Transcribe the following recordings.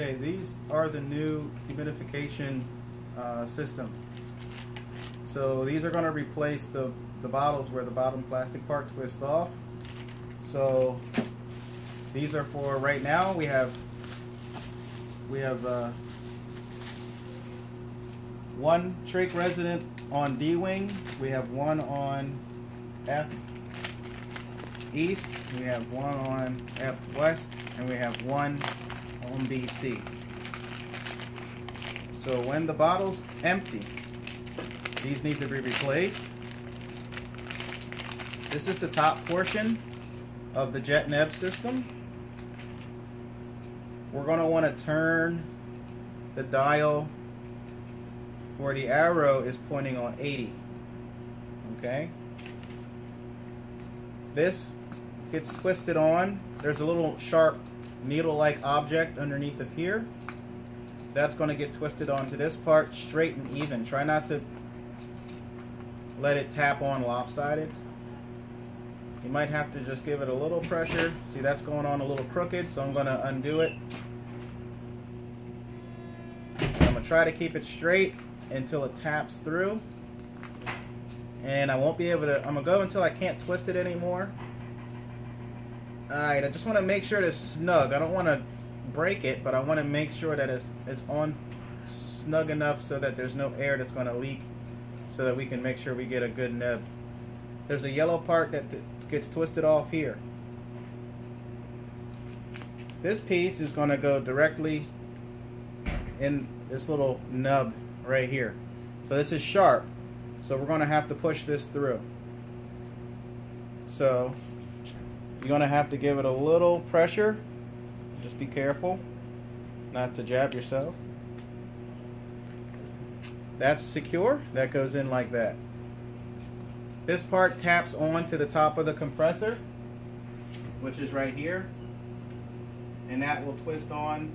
Okay, these are the new humidification uh, system. So these are going to replace the, the bottles where the bottom plastic part twists off. So these are for right now. We have we have uh, one trach resident on D wing. We have one on F east. We have one on F west, and we have one on BC. So when the bottle's empty, these need to be replaced. This is the top portion of the jet neb system. We're going to want to turn the dial where the arrow is pointing on 80. Okay? This gets twisted on. There's a little sharp needle-like object underneath of here. That's going to get twisted onto this part straight and even. Try not to let it tap on lopsided. You might have to just give it a little pressure. See, that's going on a little crooked, so I'm going to undo it. I'm going to try to keep it straight until it taps through. And I won't be able to, I'm going to go until I can't twist it anymore. Alright, I just want to make sure it's snug. I don't want to break it, but I want to make sure that it's, it's on snug enough so that there's no air that's going to leak so that we can make sure we get a good neb. There's a yellow part that gets twisted off here. This piece is going to go directly in this little nub right here. So this is sharp. So we're going to have to push this through. So you're going to have to give it a little pressure. Just be careful not to jab yourself. That's secure. That goes in like that. This part taps on to the top of the compressor, which is right here. And that will twist on.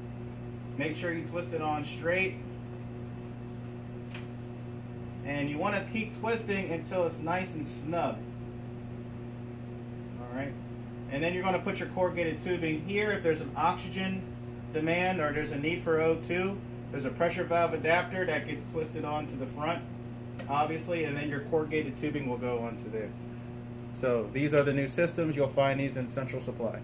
Make sure you twist it on straight. And you want to keep twisting until it's nice and snug. Alright. And then you're going to put your corrugated tubing here. If there's an oxygen demand or there's a need for O2, there's a pressure valve adapter that gets twisted onto the front, obviously, and then your corrugated tubing will go onto there. So these are the new systems. You'll find these in Central Supply.